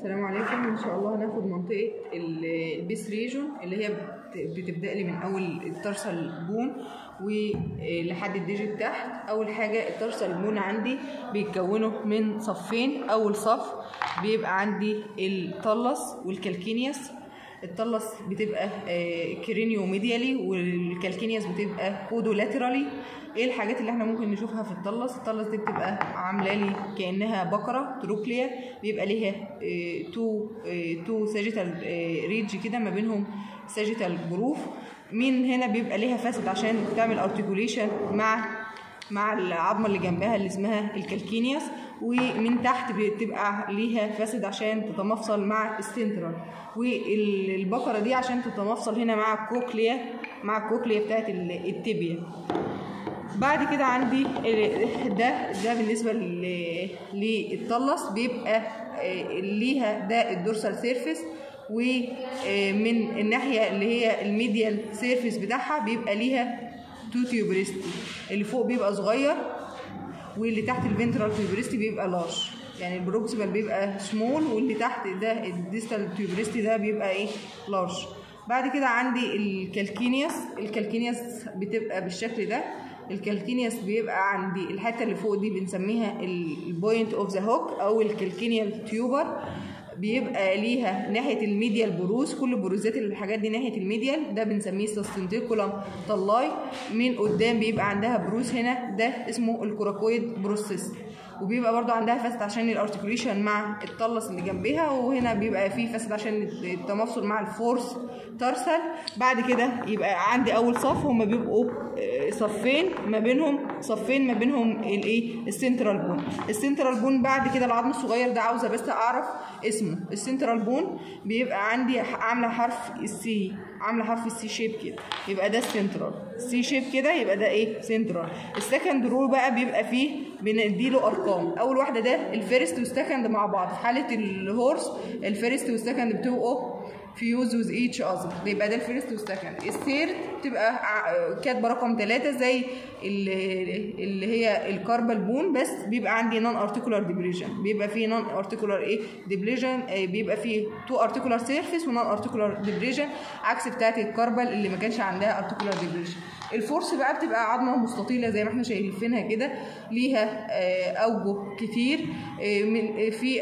السلام عليكم. إن شاء الله هناخد منطقة ال- ال pes region اللي هي بت- بتبدأ لي من أول ال tarsal bone ولحد ال digit تحت. أول حاجة ال tarsal bone عندي بيتكونوا من صفين. أول صف بيبقى عندي ال talus وال calcaneus ال talus بتبقى craniomedially وال calcaneus بتبقى caudolaterally إيه الحاجات اللي إحنا ممكن نشوفها في ال talus ال talus دي بتبقى عاملة لي كأنها بكرة trochlea بيبقى ليها two two sagittal ridge كده ما بينهم sagittal groove مين هنا بيبقى ليها facet عشان تعمل articulation مع مع العظمة اللي جنبها اللي اسمها ال calcaneus ومن تحت بتبقى ليها facet عشان تتمفصل مع السنترال والبقرة دي عشان تتمفصل هنا مع ال cochlea مع ال cochlea بتاعت ال tibia بعد كده عندي ده ده بالنسبة لل talus بيبقى ليها ده ال dorsal surface ومن الناحية اللي هي ال medial surface بتاعها بيبقى ليها two tuberosity اللي فوق بيبقى صغير واللي تحت ال ventral tuberosity بيبقى large يعني ال proximal بيبقى سمول واللي تحت ده ال distal tuberosity ده بيبقى إيه؟ large بعد كده عندي ال calcaneus. ال calcaneus بتبقى بالشكل ده. ال calcaneus بيبقى عندي الحتة اللي فوق دي بنسميها ال point of the hock أو ال calcaneal tuber بيبقى ليها ناحية ال medial بروز كل بروزات الحاجات دي ناحية ال medial ده بنسميه sustentaculum tali. من قدام بيبقى عندها بروز هنا ده اسمه ال coracoid process. وبيبقى برضو عندها facet عشان ال articulation مع ال talus اللي جنبها وهنا بيبقى فيه facet عشان التمفصل مع ال fourth tarsal. بعد كده يبقى عندي أول صف هما بيبقوا صفين ما بينهم صفين ما بينهم الإيه؟ ال central bone ال central bone بعد كده العظم الصغير ده عاوزة بس أعرف اسمه. ال central bone بيبقى عندي عاملة حرف ال C عاملة حرف ال C shape كده. يبقى ده ال central C shape كده يبقى ده إيه؟ central ال second row بقى بيبقى فيه بنديله أرقام. أول واحدة ده ال first وال second مع بعض. في حالة ال horse ال first وال second بتبقوا fused with each other يبقى ده ال first وال second ال third تبقى كاتبة رقم ثلاثة زي اللي هي ال carpal bone بس بيبقى عندي non articular depression بيبقى فيه non articular إيه depression بيبقى فيه two articular surface و non articular depression عكس بتاعت ال carpal اللي ما كانش عندها articular depression ال fourth بقى بتبقى عظمة مستطيله زي ما إحنا شايفينها كده ليها أوجه كتير من في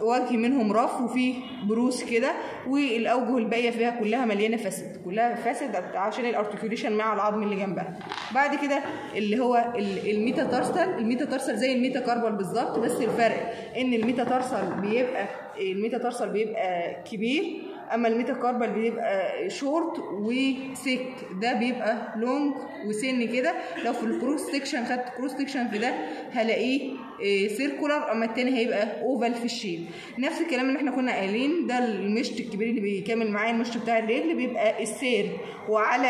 وجه منهم rough وفي بروز كده والأوجه الباقية فيها كلها مليانة facet. كلها facet عشان ال articulation مع العظم اللي جنبها. بعد كده اللي هو ال metatarsal ال metatarsal زي ال metacarpal بالظبط بس الفرق إن ال metatarsal بيبقى ال metatarsal بيبقى كبير أما ال metacarpal بيبقى short و thick. ده بيبقى long و thin كده. لو في ال cross section خدت cross section في ده هلاقيه circular أما التاني هيبقى oval في ال shape نفس الكلام اللي إحنا كنا قايلين. ده المشط الكبير اللي بيكمل معايا المشط بتاع الرجل بيبقى السير. وعلى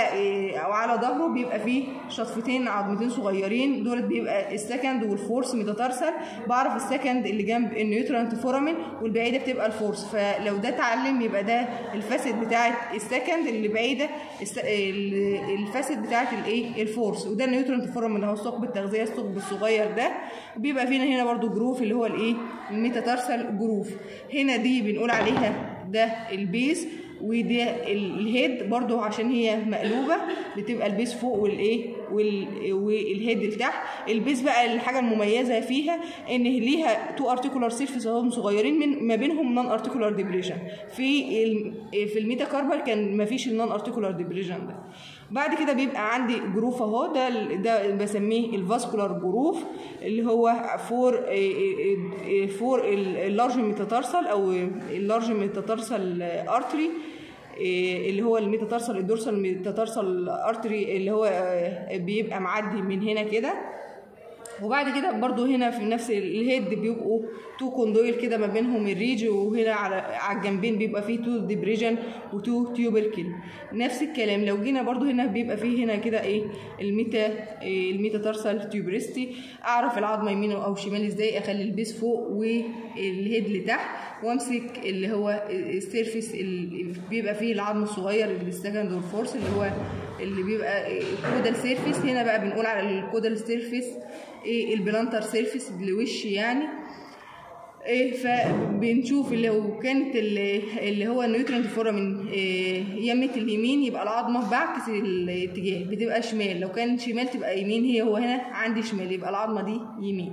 أو على ظهره بيبقى فيه شظيتين عظمتين صغيرين. دول بيبقى ال second وال fourth metatarsal بعرف ال second اللي جنب ال nutrient foramen والبعيدة بتبقى ال fourth فلو ده اتعلم يبقى ده ال facet بتاعت ال second اللي بعيدة ال facet بتاعت الايه ال fourth. وده ال nutrient foramen اللي هو الثقب التغذية الثقب الصغير ده. وبيبقى فينا هنا برضو groove اللي هو الايه ال metatarsal groove. هنا دي بنقول عليها ده ال base وده ال head برضو عشان هي مقلوبة بتبقى ال base فوق والايه وال head لتحت ال base بقى الحاجة المميزة فيها إن ليها two articular surface اهم صغيرين من ما بينهم non articular depression في في ال metacarpal كان ما فيش ال non articular depression ده. بعد كده بيبقى عندي groove أهو. ده ده بسميه ال vascular groove اللي هو for for ال large metatarsal أو ال large metatarsal artery اللي هو ال metatarsal ال dorsal metatarsal artery اللي هو بيبقى معدي من هنا كده. وبعد كده برضو هنا في نفس ال head بيبقوا two condyle كده ما بينهم الريج وهنا على الجنبين بيبقى فيه two depression و two tubercle نفس الكلام لو جينا برضو هنا بيبقى فيه هنا كده إيه ال meta إيه ال metatarsal tuberosity أعرف العظمه يمين أو شمال إزاي أخلي ال base فوق وال head لتحت. وأمسك اللي هو ال surface اللي بيبقى فيه العظم الصغير اللي ال second وال fourth اللي هو اللي بيبقى ال caudal surface هنا بقى بنقول على ال caudal surface إيه ال plantar surface اللي وش يعني. إيه فبنشوف لو كانت اللي, هو ال nutrient foramen إيه يمة اليمين يبقى العظمة بعكس الاتجاه بتبقى شمال. لو كان شمال تبقى يمين هي هو هنا عندي شمال يبقى العظمة دي يمين.